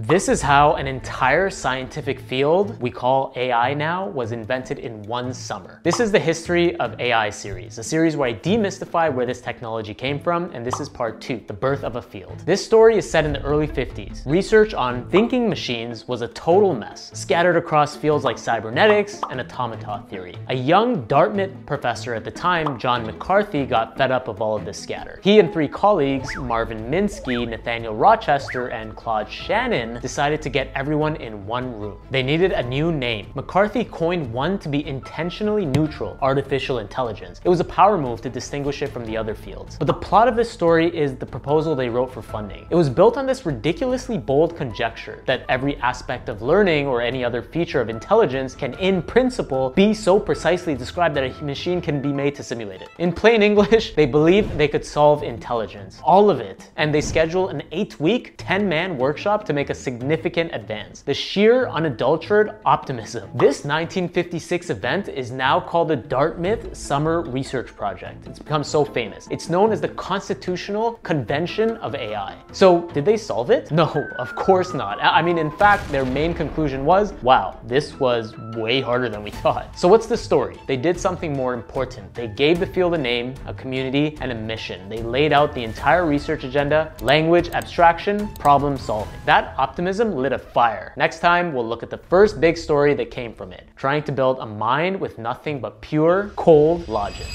This is how an entire scientific field we call AI now was invented in one summer. This is the History of AI series, a series where I demystify where this technology came from, and this is part two, the birth of a field. This story is set in the early 50s. Research on thinking machines was a total mess, scattered across fields like cybernetics and automata theory. A young Dartmouth professor at the time, John McCarthy, got fed up of all of this scatter. He and three colleagues, Marvin Minsky, Nathaniel Rochester, and Claude Shannon, decided to get everyone in one room. They needed a new name. McCarthy coined one to be intentionally neutral, artificial intelligence. It was a power move to distinguish it from the other fields. But the plot of this story is the proposal they wrote for funding. It was built on this ridiculously bold conjecture that every aspect of learning or any other feature of intelligence can in principle be so precisely described that a machine can be made to simulate it. In plain English, they believed they could solve intelligence. All of it. And they scheduled an eight week, 10 man workshop to make a a significant advance. The sheer unadulterated optimism. This 1956 event is now called the Dartmouth Summer Research Project. It's become so famous. It's known as the Constitutional Convention of AI. So did they solve it? No, of course not. I mean, in fact, their main conclusion was, wow, this was way harder than we thought. So what's the story? They did something more important. They gave the field a name, a community, and a mission. They laid out the entire research agenda, language, abstraction, problem solving. That optimism lit a fire. Next time, we'll look at the first big story that came from it, trying to build a mind with nothing but pure, cold logic.